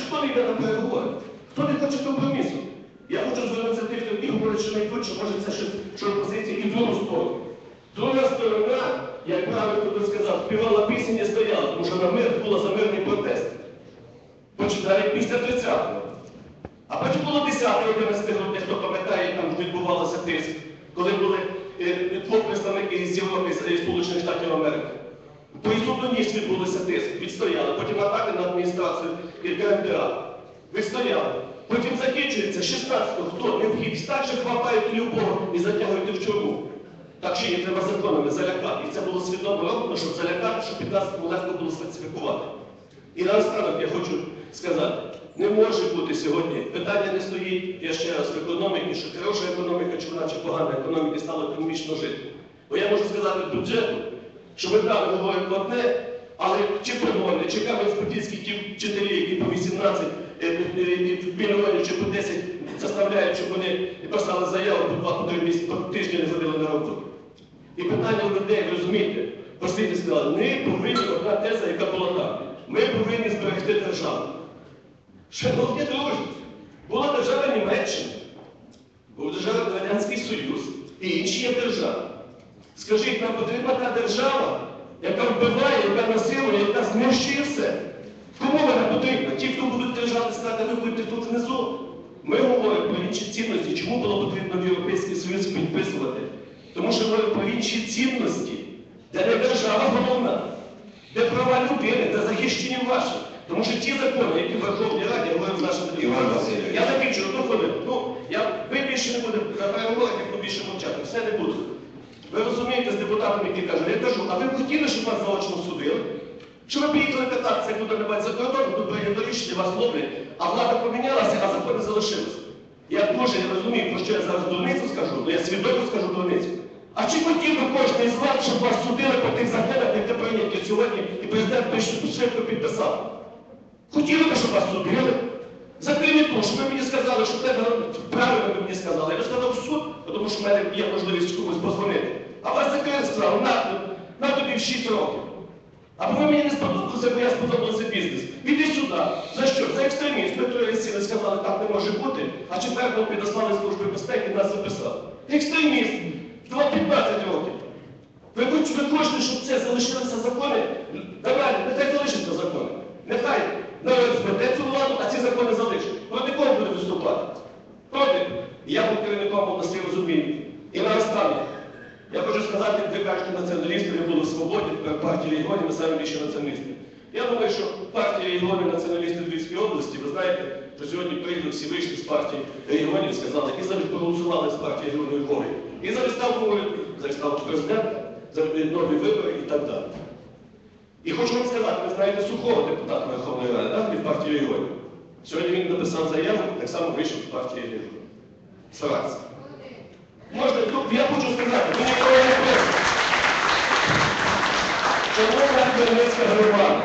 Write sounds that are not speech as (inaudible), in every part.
хто не йде на переговори? Хто не хоче компромісу? Я хочу звернутися тих, хто і говорить, що найшвидше, може це щось, що опозиція і в другу сторону. Друга сторона, як правильно хтось сказав, співала пісень і стояла, тому що на мир була за мирний протест. Починає після 30-го. А потім було 10-го, 11 грудня, хто пам'ятає, там відбувалося тиск, коли були е, двох представників з Європи, з Сполучених Штатів Америки. По ісуду ніж відбулося тиск, відстояли. Потім атаки на адміністрацію і КМДА. Відстояли. Потім закінчується 16-го, хто не вхід, так же хватають любого і затягують в чорну. Так що її треба законами залякати. І це було свідомо роблено, щоб залякати, щоб 15-му легко було сфальсифікувати. І наостанок я хочу сказати, не може бути сьогодні, питання не стоїть, я ще раз в економіці, що хороша економіка, чи вона, чи погана економіка стала економічно жити. Бо я можу сказати бюджету, що ми правильно говоримо одне, але чи пригони, чи кам'янець-подільські ті вчителі, які по 18 е, е, мільйонів чи по 10 заставляють, щоб вони писали заяву по 2-3 місяці, по тижні не ходили на роботу. І питання у людей, ви розумієте, послідні сказали, ми повинні, одна теза, яка була там, ми повинні зберегти державу. Шановні друзі, була держава Німеччина, був держава Радянський Союз і інші є держави. Скажіть, нам потрібна та держава, яка вбиває, яка насилує, яка знищує все. Кому вона потрібна? Ті, хто будуть держати, сказати, ви будете тут внизу. Ми говоримо про інші цінності. Чому було потрібно в Європейський Союз підписувати? Тому що говоримо про інші цінності, де не держава головна, де права людини, де захищені ваші. Тому що ті закони, які в Верховній Раді, я говорив з нашим Я закінчу одну хвилину. Ну, я, ви більше не будете на як більше мовчати. Все не буду. Ви розумієте з депутатами, які кажуть, я кажу, а ви б хотіли, щоб вас заочно судили? Що ви поїхали кататися куди-небудь за кордон, тут прийнято рішення, вас ловлять, а влада помінялася, а закони залишилися. Я дуже не розумію, про що я зараз дурницю скажу, але я свідомо скажу дурницю. А чи хотів би кожен із вас, щоб вас судили по тих законах, які прийняті сьогодні, і президент швидко підписав? Хотіли би, щоб вас судили? За клевету, що ви мені сказали, що тебе правильно ви мені сказали. Я сказав в суд, тому що в мене є можливість комусь позвонити. А вас закрили справу, на, на тобі в 6 років. Або ви мені не сподобалося, бо я сподобався бізнес. Іди сюди. За що? За екстремізм. Ми троє сіли, сказали, так не може бути, а четвертого підослали служби безпеки нас записали. Екстремізм. Два 15 років. Ви, хоч- ви хочете, щоб це залишилися закони? Давай, нехай залишаться закони. Нехай народ збере цю владу, а ці закони залишать. Проти кого буде виступати? Проти. Я був керівником області розумію. І наостанок. Я хочу сказати, ви кажете націоналісти, ви були в свободі, тепер партія регіонів, ми самі більше націоналісти. Я думаю, що партія регіонів націоналісти в Львівській області, ви знаєте, що сьогодні прийшли всі вийшли з партії регіонів, сказали, і зараз проголосували з партії регіонів Львові. І за відставку уряду, за відставку президента, за нові вибори і так далі. І хочу вам сказати, ви знаєте сухого депутата Верховної Ради, так, від партії регіонів. Сьогодні він написав заяву, так само вийшов з партії регіонів. Саранська. Можна, ну, я хочу сказати, ви ніколи не пишете. Шановна Хмельницька громада,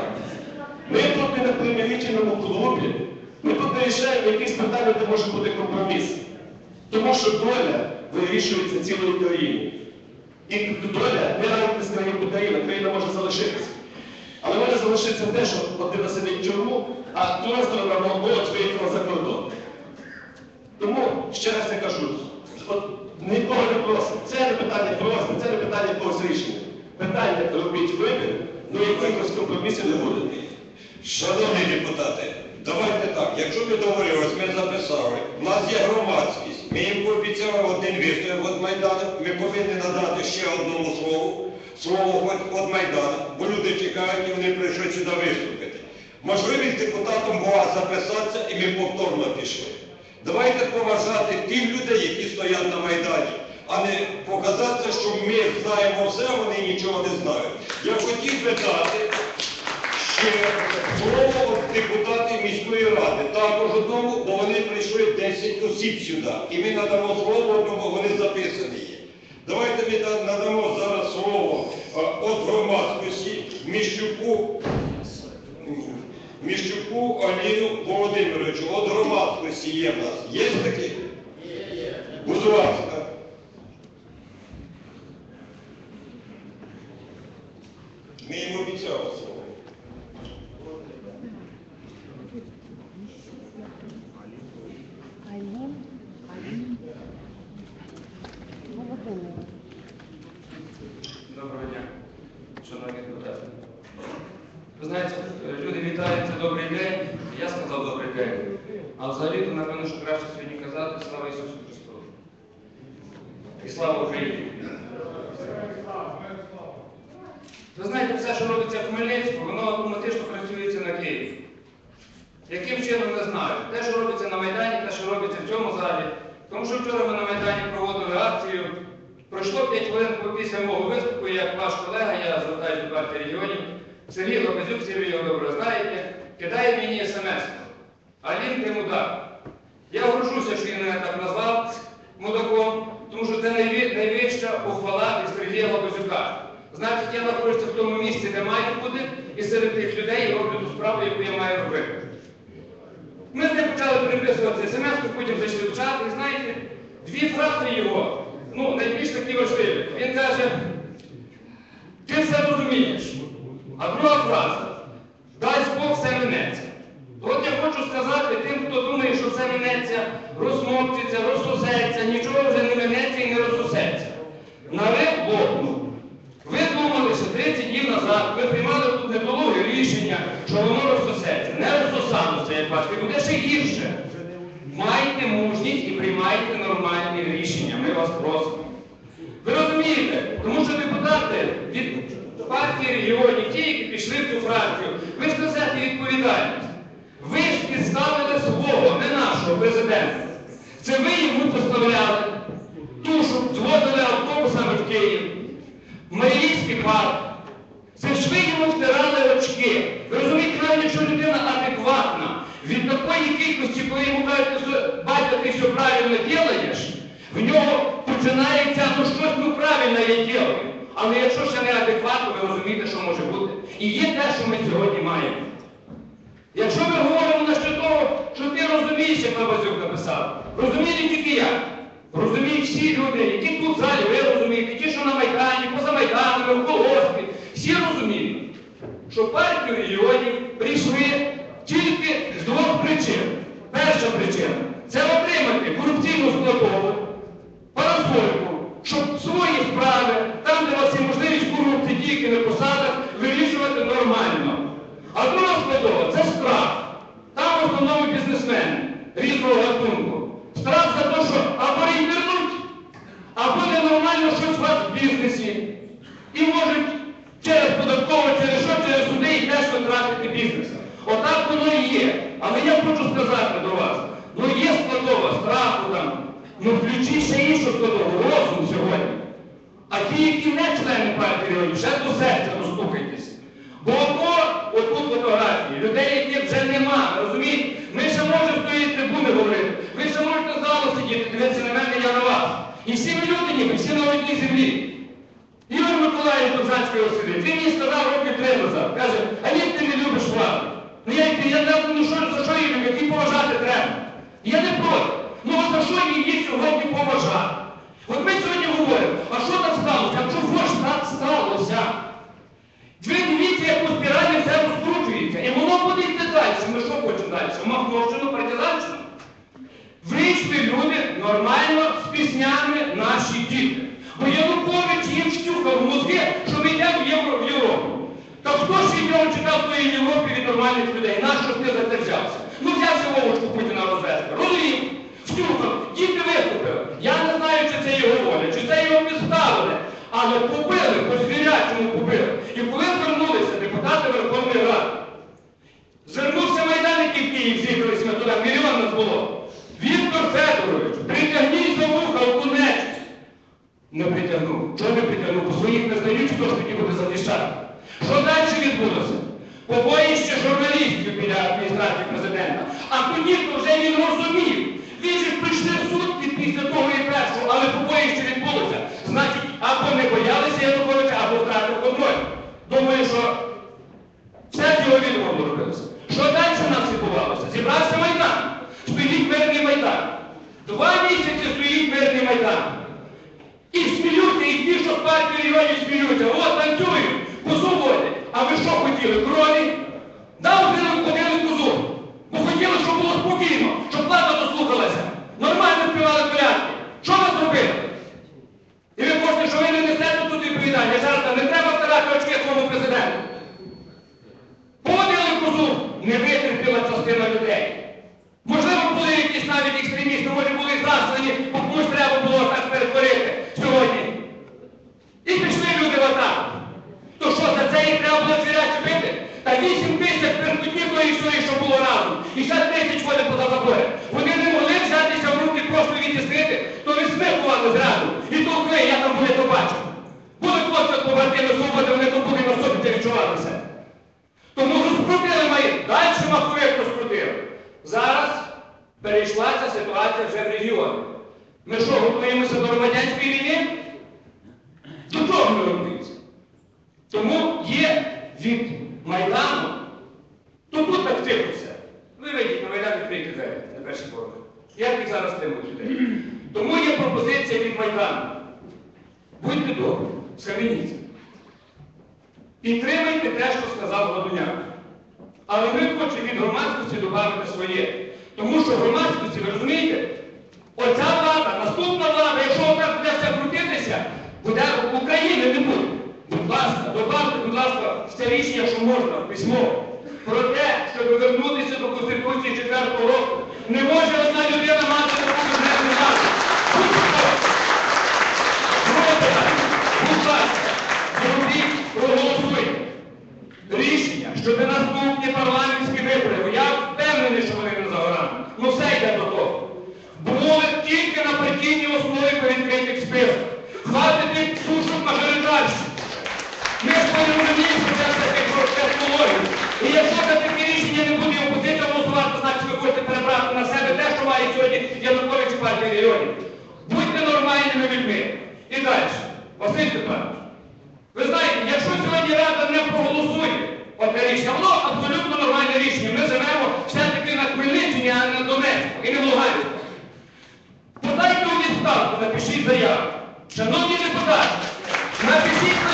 ми тут не на примирительному клубі, ми тут не якісь питання, де може бути компроміс. Тому що доля вирішується цілою країною. І доля не равна з країн України, країна може залишитися. Але може залишитися те, що один сидить в тюрму, а друга сторона молодь виїхала за кордон. Тому ще раз я кажу, от нікого не просимо. Це не питання просьби, це не питання якогось рішення. Питання робіть вибір, ну якихось компромісів не буде. Шановні депутати, давайте так. Якщо ми договорились, ми записали. У нас є громадськість. Ми їм пообіцяли один виступ від Майдану. Ми повинні надати ще одному слову. Слово від Майдану, бо люди чекають і вони прийшли сюди виступити. Можливість депутатам була записатися і ми повторно пішли. Давайте поважати тих людей, які стоять на Майдані, а не показатися, що ми знаємо все, вони нічого не знають. Я хотів би дати ще слово депутатів міської ради, також одному, бо вони прийшли 10 осіб сюди. І ми надамо слово одному, вони записані є. Давайте ми надамо зараз слово е, от громадськості Міщуку, Міщуку Аліну Володимировичу. От громадськості є в нас. Є такі? Є. Будь ласка. Ми їм обіцяли слово. Я сказав добрий день. А взагалі-то, напевно, що краще сьогодні казати слава Ісусу Христу. І слава Україні. Ви знаєте, все, що робиться в Хмельницьку, воно автоматично працюється на Київ. Яким чином не знаю. Те, що робиться на Майдані, те, що робиться в цьому залі. Тому що вчора ми на Майдані проводили акцію. Пройшло 5 хвилин після мого виступу, як ваш колега, я звертаюся до партії регіонів, Сергій Лобазюк, Сергій його добре знаєте, кидає мені смс. Алін, ти мудак. Я горжуся, що він мене так назвав мудаком, тому що це найвища похвала від Сергія Лобазюка. Значить, я знаходжуся в тому місці, де маю бути, і серед тих людей роблю ту справу, яку я маю робити. Ми з ним почали переписувати смс, потім зайшли в чат, і знаєте, дві фрази його, ну, найбільш такі важливі. Він каже, ти все розумієш. А друга фраза, дай Бог все минеться. То От я хочу сказати тим, хто думає, що все минеться, розмовчиться, розсосеться, нічого вже не минеться і не розсосеться. Нарив лопнув. Ви думали, що 30 днів назад ви приймали тут недолуге рішення, що воно розсосеться. Не розсосалося, як бачите, буде ще гірше. Майте мужність і приймайте нормальні рішення. Ми вас просимо. Ви розумієте, тому що депутати від партії регіонів, ті, які пішли в цю фракцію, ви ж несете відповідальність. Ви ж підставили свого, не нашого президента. Це ви йому поставляли ту, щоб звозили автобусами в Київ. Марійський парк. Це ж ви йому втирали очки. Ви розумієте, навіть якщо людина адекватна, від такої коли йому кажуть, що батько, ти все правильно робиш, в нього починається, ну щось ну правильно я ділаю. Але якщо ще не адекватно, ви розумієте, що може бути. І є те, що ми сьогодні маємо. Якщо ми говоримо на що того, що ти розумієш, як Лабазюк написав, розуміє тільки я. Розуміють всі люди, які тут в залі, ви розумієте, ті, що на Майдані, поза Майданами, в колгоспі, всі розуміють, що партію регіонів прийшли тільки з двох причин. Перша причина це отримати корупційну складову, парасольку, щоб свої справи, там, де у вас є можливість корупції, тільки на посадах, вирішувати нормально. А друга складова це страх. Там в основному бізнесмени різного гатунку. Страх за те, що або їх вернуть, або не нормально щось у вас в бізнесі. І можуть через податково, через що, через суди і теж втратити бізнес. Отак воно і є. Але я хочу сказати до вас, ну є складова страху там, ну включіть ще іншу складову, розум сьогодні. А ті, які не члени партії регіонів, ще до серця дослухайтесь. Бо ото, отут фотографії, людей, яких вже нема, розумієте? Ми ще можемо з тої трибуни говорити, ви ще можете залу сидіти, дивитися на мене, я на вас. І всі ми люди ніби, всі на одній землі. Ігор Миколаївич Дубзанський сидить, він мені сказав років три назад, каже, а як ти не любиш владу? Ну я, я не ну що, за що її люблю, які поважати треба. Я не проти. Ну от за що її сьогодні поважати? От ми сьогодні говоримо, а що так сталося? А чого ж так сталося? Ви дивіться, як по спіралі все розкручується. І воно буде йти далі. Ми що хочемо далі? Махновщину, партизанщину? Вийшли люди нормально з піснями наші діти. Бо Янукович їм штюхав мозги, що ми йдемо в, Євро, в Європу. Та хто ж його читав в тої Європі від нормальних людей? Нащо ж ти за це взявся? Ну взявся Вовочку Путіна розвести. Розумів, штюхав, діти виступили. Я не знаю, чи це його воля, чи це його підставили. Але побили, по звірячому побили. І коли звернулися депутати Верховної Ради, Звернувся майданники в Київ, з'їхалися ми туди, мільйон нас було. Віктор Федорович, притягніть за вуха в ту нечість. Не притягнув. Чого не притягнув? Бо своїх не знають, хто ж тоді буде захищати. Що далі відбулося? Побоїще журналістів біля адміністрації президента. А тоді то вже він розумів. Він же прийшли в суд після того і першого, але побоїще відбулося. Значить, або не боялися Януковича, або втратив контроль. Думаю, що все з його відомо робилося. Що далі у нас відбувалося? Зібрався Майдан. Стоїть мирний Майдан. Два місяці стоїть мирний Майдан. І ті, що з партії регіонів сміються. От танцюють по водять. А ви що хотіли? Крові? Один ходили козу. Бо хотіли, щоб було спокійно, щоб влада дослухалася. Нормально співали колядки. Що ви зробили? І ви хочете, що ви не несете тут відповідальність. Зараз не треба втирати очки своєму президенту. Поділи козу не витерпіла частина навіть екстремісти, може були заслані, бо комусь треба було так перетворити сьогодні. І пішли люди в атаку. То що, за це їх треба було звірячі бити? Та 8 тисяч перекутні тої історії, що було разом. І 60 тисяч ходить поза забори. Вони не могли взятися в руки просто відіснити, то не смикували зразу. І толкли, я там були то бачив. Були хлопці побратими свободи, вони то були на собі те відчувалися. Тому розкрутили мої, далі маховик розкрутили. Зараз перейшла ця ситуація вже в регіони. Ми що, готуємося до громадянської війни? До чого ми готуємося? Тому є від Майдану, то тут так тихо все. Ви вийдіть на Майдан відкрийте двері на перший поверх. Як їх зараз тримають людей? (clears throat) Тому є пропозиція від Майдану. Будьте добрі, схаменіться. Підтримайте те, що сказав Гладуняк. Але ми хочемо від громадськості додати своє. Тому що громадськості, ви розумієте, оця влада, наступна влада, якщо так буде все крутитися, буде України не буде. Будь ласка, добавте, будь ласка, в це рішення, що можна, письмо. Про те, щоб вернутися до Конституції 4 року. Не може одна людина мати таку бюджетну владу. Будь ласка, зробіть, проголосуйте. Рішення, щоб наступні парламентські вибори, бо я впевнений, що вони не за. Ну все йде до того. Були тільки на партійній основі по відкритих списках. Хватить І якщо за таке рішення не буде голосувати, значить ви хочете перебрати на себе те, що має сьогодні Янукович і партія регіонів. Будьте нормальними людьми. І далі. Василь ви знаєте, якщо сьогодні Рада не проголосує одне рішення, воно абсолютно нормальне рішення. Ми живемо все-таки на Хмельниччині, а на Донецьку і не в Луганську. Подайте у відставку, напишіть заяву. Шановні депутати, напишіть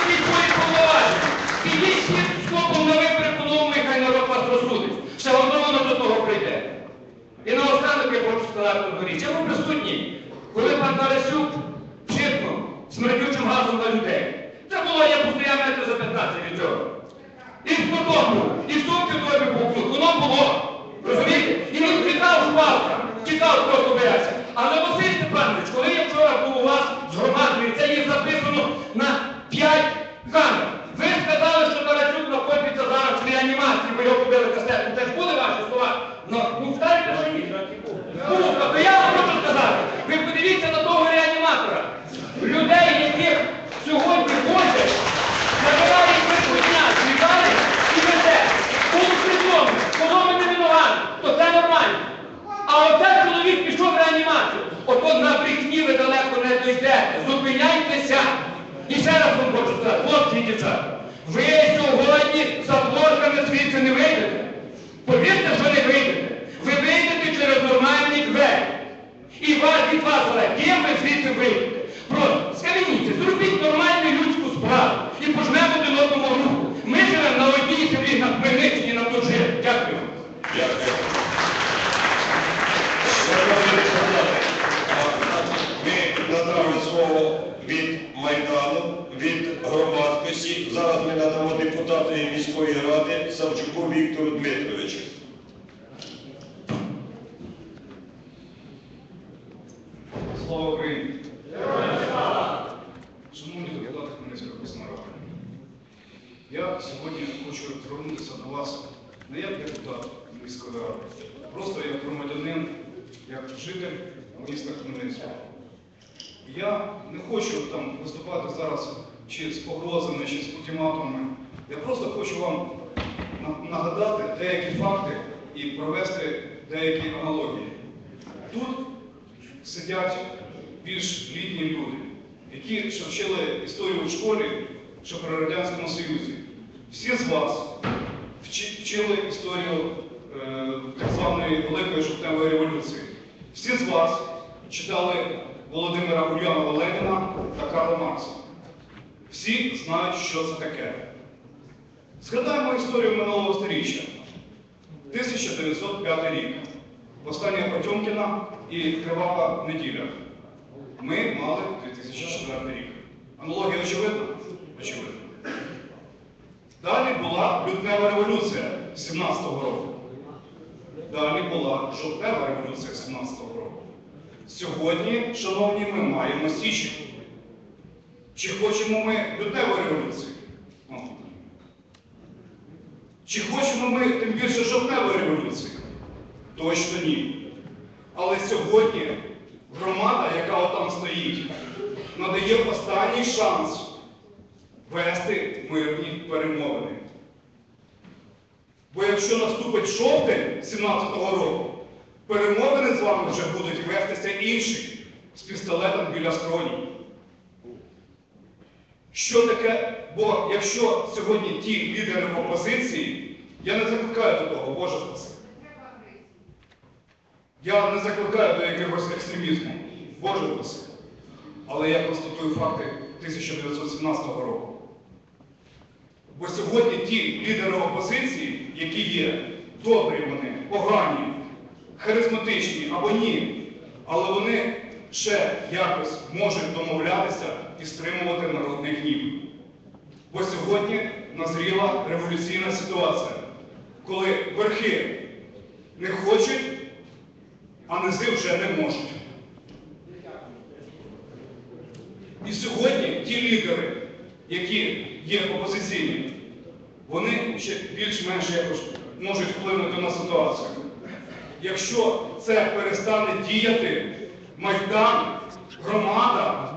Всі скопом вибори по-новому, хай народ вас розсудить. Одно воно до того прийде. І наостанок я хочу сказати одну річ. Я був присутній, коли пан Тарасюк чітко смердючим газом на людей. Це було, я постояв метрів за 15 від цього. І в потоку, і в сумці тобі був тут. Воно було. Розумієте? І він тікав шпалка, тікав просто боявся. Але Василь Степанович, коли я вчора був у вас з громадою, це є записано на 5 камер. Ви сказали, що Тарасюк знаходиться зараз в реанімації, бо його побили кастетом. Це ж були ваші слова? Ну, ну скажете, що ні. Ну, я вам хочу сказати, ви подивіться на того реаніматора. Людей, яких сьогодні ходять, забирає прикутня, світали і веде. Полусвідомо, поломаними ногами, то це нормально. А оце чоловік пішов в реанімацію. Ото на брехні ви далеко не дійдете. Зупиняйтеся. І ще раз вам хочу сказати, хлопці і дівчата, ви сьогодні за борками звідси не вийдете. Повірте, що не вийдете. Ви вийдете через нормальні двері. І вас від вас ким ви звідси вийдете. Просто скам'яніться, зробіть нормальну людську справу і пожмемо один одному руку. Ми живемо на одній землі, на Хмельниччині, на Торжі. Дякую. Дякую. 25-ї міської ради Савчуку Віктору Дмитровичу. Слава Україні! Шановні депутати Хмельницької обласної ради, я сьогодні хочу звернутися до вас не як депутат міської ради, а просто як громадянин, як житель міста Хмельницького. Я не хочу там виступати зараз чи з погрозами, чи з ультиматумами. Я просто хочу вам нагадати деякі факти і провести деякі аналогії. Тут сидять більш літні люди, які вчили історію в школі, що при Радянському Союзі. Всі з вас вчили історію е, так званої Великої жовтневої революції. Всі з вас читали Володимира Ульянова Леніна та Карла Маркса. Всі знають, що це таке. Згадаємо історію минулого сторіччя. 1905 рік. Повстання Потьомкіна і Кривава неділя. Ми мали 2004 рік. Аналогія очевидна? Очевидна. Далі була лютнева революція 17-го року. далі була жовтева революція 17-го року. Сьогодні, шановні, ми маємо січень. Чи хочемо ми лютеву революцію? Чи хочемо ми тим більше жовтневої революції? Точно ні. Але сьогодні громада, яка отам стоїть, надає останній шанс вести мирні перемовини. Бо якщо наступить жовтень 17-го року, перемовини з вами вже будуть вестися інші з пістолетом біля скроні. Що таке? Бо якщо сьогодні ті лідери опозиції, я не закликаю до того, Боже спаси. Я не закликаю до якогось екстремізму, Боже спаси. Але я констатую факти 1917 року. Бо сьогодні ті лідери опозиції, які є, добрі вони, погані, харизматичні або ні, але вони ще якось можуть домовлятися і стримувати народний гнів. Бо сьогодні назріла революційна ситуація, коли верхи не хочуть, а низи вже не можуть. І сьогодні ті лідери, які є опозиційні, вони ще більш-менш якось можуть вплинути на ситуацію. Якщо це перестане діяти, Майдан, громада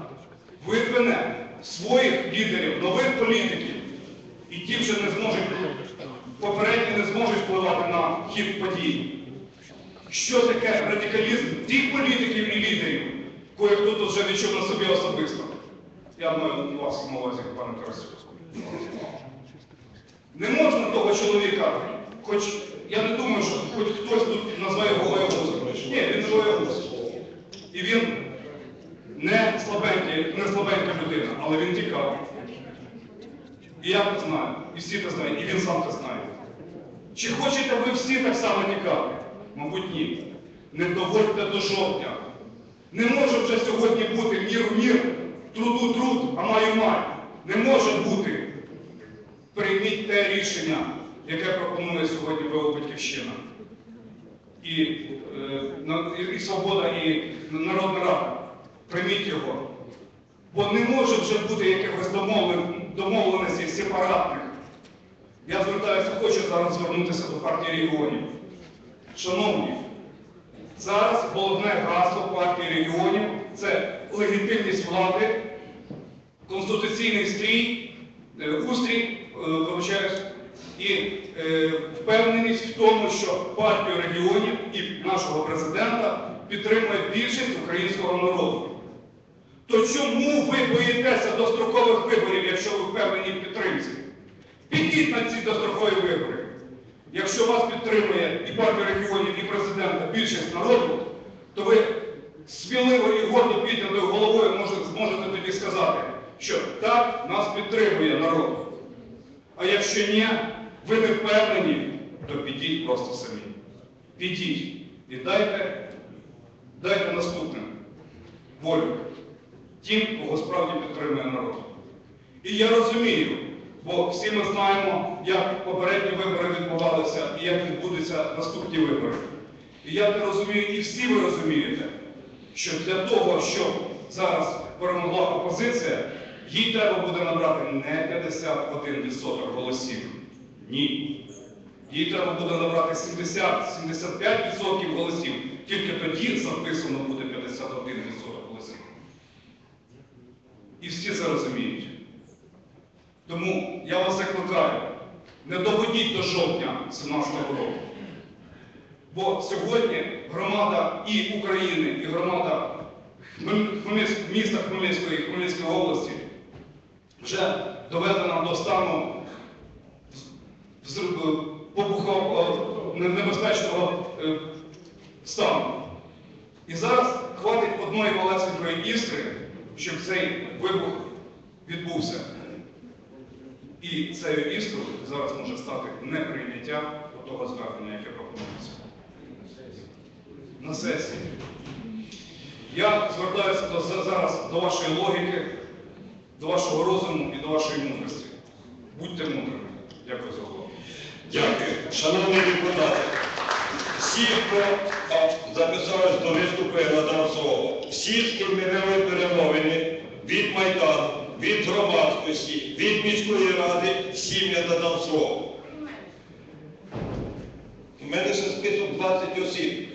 видвине своїх лідерів, нових політиків, і ті вже не зможуть, попередні не зможуть впливати на хід подій. Що таке радикалізм тих політиків і лідерів, кое хто тут вже відчув на собі особисто? Я маю вас на увазі, пане Тарасю. Не можна того чоловіка, хоч я не думаю, що хоч хтось тут назве його боягузом. Ні, він не боягуз. І він не слабенька людина, але він тікав. І я це знаю, і всі це знають, і він сам це знає. Чи хочете ви всі так само тікати? Мабуть, ні. Не доводьте до жовтня. Не може вже сьогодні бути миру мир, труду труд, а маю май. Не може бути. Прийміть те рішення, яке пропонує сьогодні ВО Батьківщина. І, е, і, і Свобода, і Народна Рада. Прийміть його. Бо не може вже бути якихось домовлен, домовленостей сепаратних. Я звертаюся, хочу зараз звернутися до партії регіонів. Шановні, зараз головне гасло партії регіонів це легітимність влади, конституційний стрій, е, устрій, е, вибачаюсь, і е, впевненість в тому, що партію регіонів і нашого президента підтримує більшість українського народу. То чому ви боїтеся дострокових виборів, якщо ви впевнені в підтримці? Підіть на ці дострокові вибори. Якщо вас підтримує і партія регіонів, і президента більшість народу, то ви сміливо і гордо піднятою головою можете, зможете тоді сказати, що так, нас підтримує народ. А якщо ні, ви не впевнені, то підіть просто самі. Підіть і дайте, дайте наступним волю тим, кого справді підтримує народ. І я розумію, бо всі ми знаємо, як попередні вибори відбувалися і як відбудуться наступні вибори. І я не розумію, і всі ви розумієте, що для того, щоб зараз перемогла опозиція, їй треба буде набрати не 51% голосів. Ні. Їй треба буде набрати 70-75% голосів. Тільки тоді записано буде 51% голосів. І всі це розуміють. Тому я вас закликаю, не доводіть до жовтня 17-го року. Бо сьогодні громада і України, і громада міста Хмельницької і Хмельницької області вже доведена до стану небезпечного е, стану. І зараз хватить одної малесенької іскри, щоб цей вибух відбувся. І цією іскрою зараз може стати неприйняття того звернення, яке пропонується. На сесії. Я звертаюся до, зараз до вашої логіки, до вашого розуму і до вашої мудрості. Будьте мудрими. Дякую за увагу. Дякую. Шановні депутати, всі, хто записались до виступу, я надав слово. Всі, з ким ми від Майдану, від громадськості, від міської ради, всім я надав слово. У мене ще список 20 осіб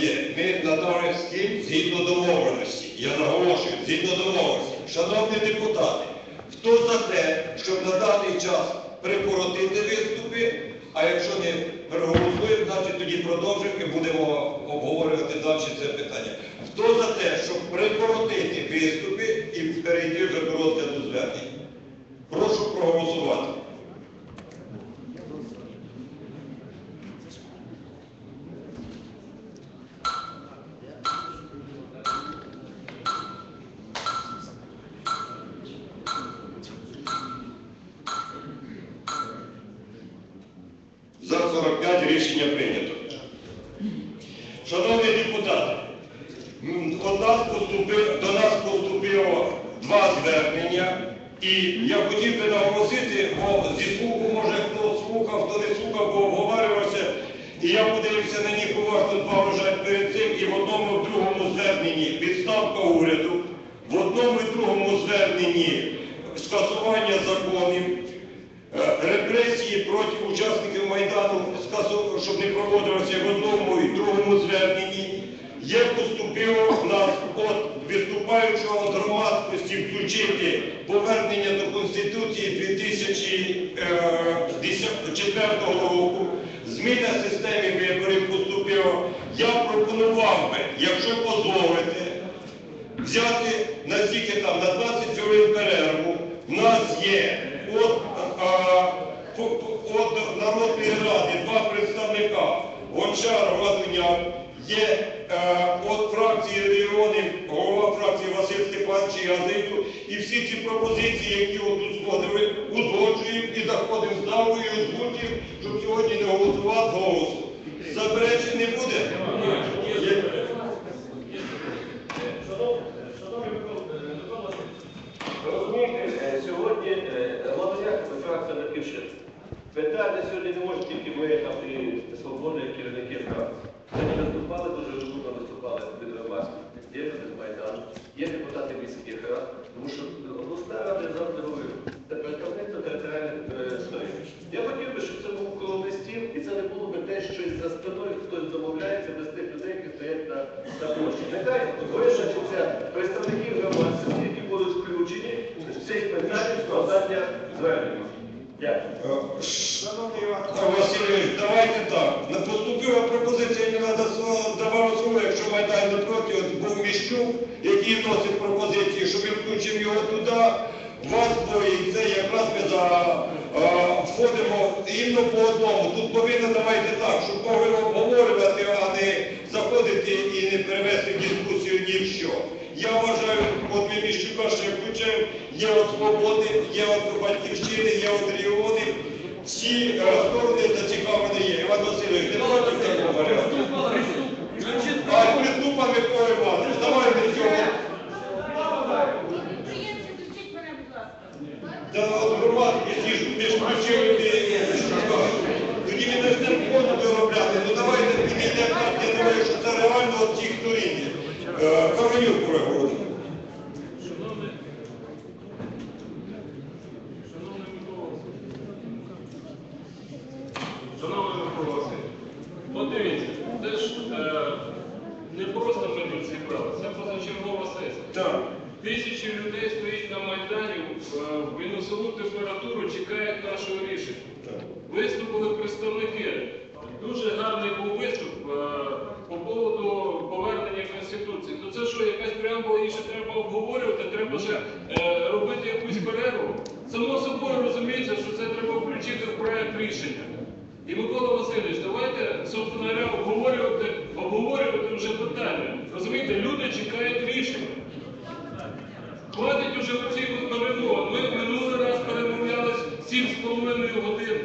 є. Ми надали всім згідно домовленості. Я наголошую, згідно домовленості. Шановні депутати, хто за те, щоб на даний час прикоротити виступи, а якщо не проголосуємо, значить тоді продовжимо і будемо обговорювати далі це питання. Хто за те, щоб прикоротити виступи і перейти вже до розгляду звернень? Прошу проголосувати. За 45 рішення прийнято. Шановні депутати, до нас поступило два звернення, і я хотів би наголосити, бо зі слуху, може хто слухав, хто не слухав, бо обговорювався, і я подивився на них уважно два вважають перед цим, і в одному, і в другому зверненні відставка уряду, в одному і другому зверненні скасування законів, Е, Репресії проти учасників Майдану, скасу- щоб не проводилося в одному і другому зверненні, є поступило в нас от від громадськості включити повернення до Конституції 2004 року, зміна системи виборів поступило. Я пропонував би, якщо дозволите, взяти на стільки там, на 20 хвилин перерву. У нас є от, а, от Народної ради два представника, Гончар Гладуняк, є е, от фракції регіонів, голова фракції Василь Степанович Язику, і всі ці пропозиції, які от узгодили, узгоджуємо і заходимо з залу і озвучуємо, щоб сьогодні не голосувати голосу. Заперечень не буде? Розумієте, е, сьогодні Ладоняк фракція Батьківщина. Питання сьогодні не може тільки ми там і свободні керівники фракції. Сьогодні виступали, дуже розумно виступали від громадськості. Є люди з Майдану, є депутати міських тому що обласна рада завжди говорю, це представництво територіальних е, сторін. Я хотів би, щоб це був коловий стіл, і це не було би те, щось за спиною, хтось домовляється без тих людей, які стоять на площі. Нехай визначиться представників громадськості, які будуть включені в цей питання складання звернення. Шановний Васильович, давайте так. На поступила пропозиція, не давав слово, якщо Майдан не проти, от був Міщук, який вносить пропозиції, що ми включимо його туди. Вас двоє, і це якраз ми за, е, входимо іменно по одному. Тут повинно давайте так, щоб обговорювати, а не заходити і не перевести дискусію ні в що. Я вважаю, от ми Міщука ще включаємо, є от свободи, є от є от. Всі е, сторони зацікавлені є. Іван Васильович, не проти такого варіанту. А приступа Микола Іванович, давайте цього. Та от громадські ж між включили і Міщука. Тоді ми не будемо виробляти. Ну давайте підійдемо так, я думаю, що це реально от цих сторін. Е, Кавенюк переговорить. Шановний Шановний Микола Шановний Микола Васильович, подивіться, це ж е, не просто ми тут зібрали, це позачергова сесія. Так. Тисячі людей стоїть на Майдані е, в мінусову температуру, чекають нашого рішення. Так. Виступили представники. Дуже гарний був виступ е, по поводу повернення Конституції. То це що, якась преамбула, її ще треба обговорювати, треба ще е, робити якусь перерву. Само собою розуміється, що це треба включити в проект рішення. І Микола Васильович, давайте, собственно обговорювати, обговорювати вже питання. Розумієте, люди чекають рішення. Хватить уже оцих перемовин. Ми минулий раз перемовлялись 7,5 годин.